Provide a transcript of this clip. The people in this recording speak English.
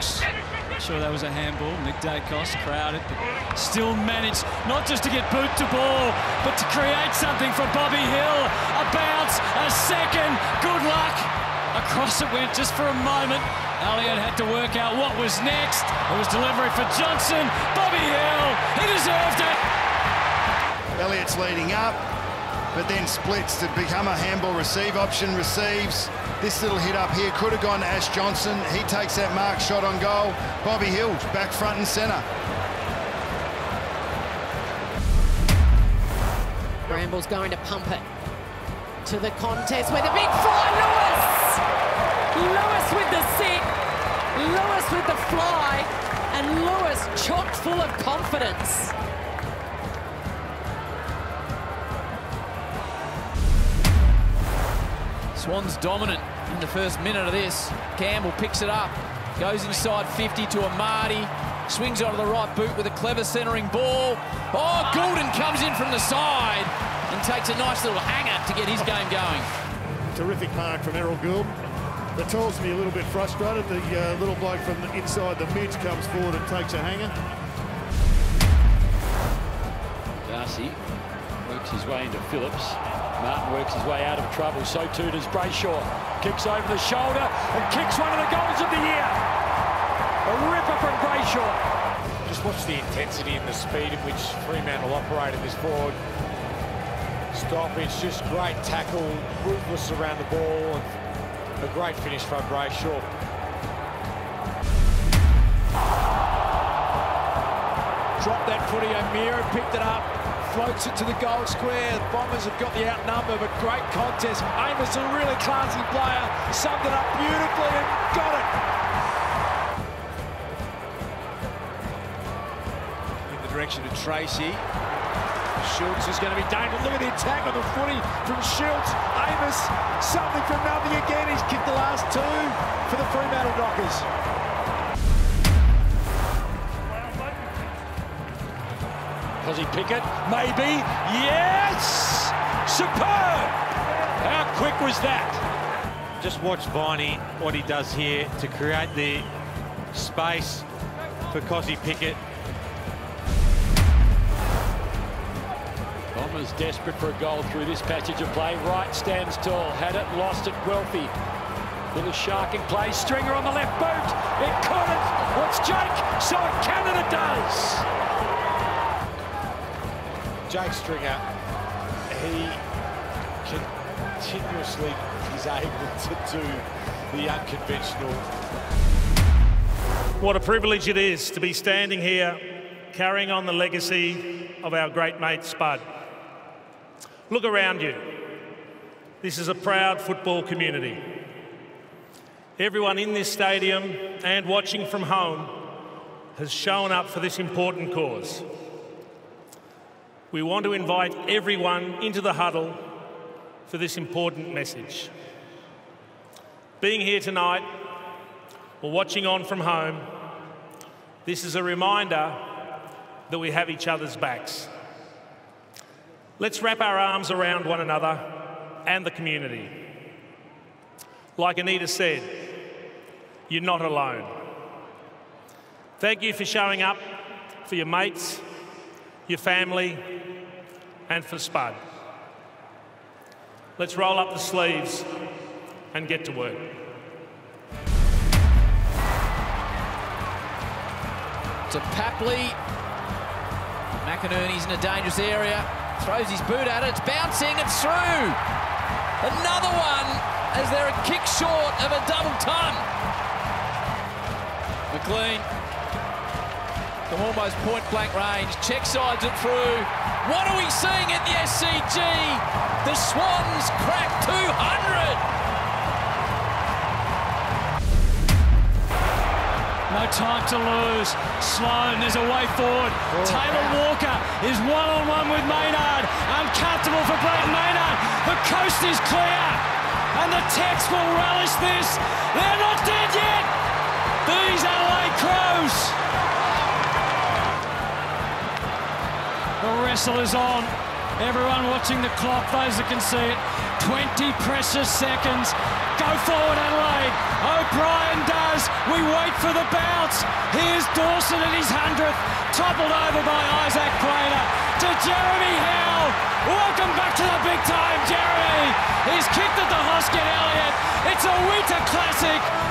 box. Sure, that was a handball. Nick Daicos crowded, but still managed not just to get boot to ball, but to create something for Bobby Hill. A bounce, a second, good luck. Across it went just for a moment. Elliott had to work out what was next. It was delivery for Johnson. Bobby Hill, he deserved it. Elliott's leading up, but then splits to become a handball receive option, receives. This little hit up here could have gone to Ash Johnson. He takes that mark shot on goal. Bobby Hill back front and centre. Bramble's going to pump it to the contest with a big fly. Lewis! Lewis with the sit. Lewis with the fly. And Lewis chock full of confidence. Swans dominant in the first minute of this. Campbell picks it up, goes inside 50 to Amartey, swings onto the right boot with a clever centering ball. Oh, Gulden comes in from the side and takes a nice little hanger to get his game going. Terrific mark from Errol Gulden. The tall's me a little bit frustrated. The uh, little bloke from the inside the mids comes forward and takes a hanger. Darcy works his way into Phillips. Martin works his way out of trouble. So too does Brayshaw. Kicks over the shoulder and kicks one of the goals of the year. A ripper from Brayshaw. Just watch the intensity and the speed at which Fremantle operate in this forward stoppage. Just great tackle, ruthless around the ball, and a great finish from Brayshaw. Dropped that footy. O'Meara picked it up floats it to the goal square. The Bombers have got the outnumber, but great contest. Amiss, a really classy player, summed it up beautifully and got it. In the direction of Treacy. Schultz is going to be dangerous. Look at the attack on the footy from Schultz. Amiss, something from nothing again. He's kicked the last two for the Fremantle Dockers. Ozzy Pickett, maybe. Yes! Superb! How quick was that? Just watch Viney, what he does here to create the space for Kozzy Pickett. Bombers desperate for a goal through this passage of play. Wright stands tall, had it, lost it, Guelfi. Little shark in play, Stringer on the left boot. It couldn't. What's Jake? So it can and it does. Jake Stringer, he continuously is able to do the unconventional. What a privilege it is to be standing here carrying on the legacy of our great mate Spud. Look around you. This is a proud football community. Everyone in this stadium and watching from home has shown up for this important cause. We want to invite everyone into the huddle for this important message. Being here tonight or watching on from home, this is a reminder that we have each other's backs. Let's wrap our arms around one another and the community. Like Anita said, you're not alone. Thank you for showing up for your mates, your family, and for Spud. Let's roll up the sleeves and get to work. To Papley. McInerney's in a dangerous area. Throws his boot at it. It's bouncing. It's through. Another one as they're a kick short of a double ton. McLean from almost point blank range. Check sides it through. What are we seeing at the SCG? The Swans crack 200. No time to lose. Sloane, there's a way forward. Oh, Taylor Walker is one-on-one with Maynard. Uncomfortable for Brayden Maynard. The coast is clear. And the Tex will relish this. They're not dead yet. These Adelaide Crows. The wrestle is on. Everyone watching the clock, those that can see it. 20 precious seconds. Go forward, Adelaide. O'Brien does. We wait for the bounce. Here's Dawson at his 100th. Toppled over by Isaac Prater. To Jeremy Howe. Welcome back to the big time, Jeremy. He's kicked at the Hoskin Elliott. It's a winter classic.